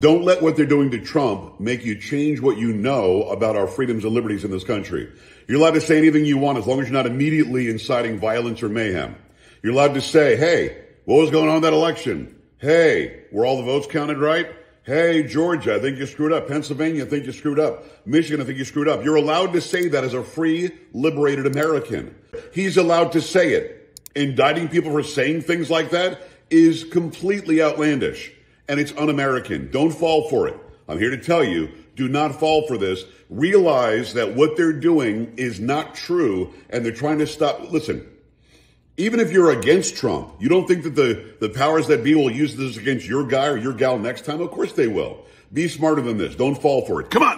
Don't let what they're doing to Trump make you change what you know about our freedoms and liberties in this country. You're allowed to say anything you want as long as you're not immediately inciting violence or mayhem. You're allowed to say, hey, what was going on in that election? Hey, were all the votes counted right? Hey, Georgia, I think you screwed up. Pennsylvania, I think you screwed up. Michigan, I think you screwed up. You're allowed to say that as a free, liberated American. He's allowed to say it. Indicting people for saying things like that is completely outlandish and it's un-American. Don't fall for it. I'm here to tell you, do not fall for this. Realize that what they're doing is not true and they're trying to stop. Listen, even if you're against Trump, you don't think that the, the powers that be will use this against your guy or your gal next time? Of course they will. Be smarter than this. Don't fall for it. Come on.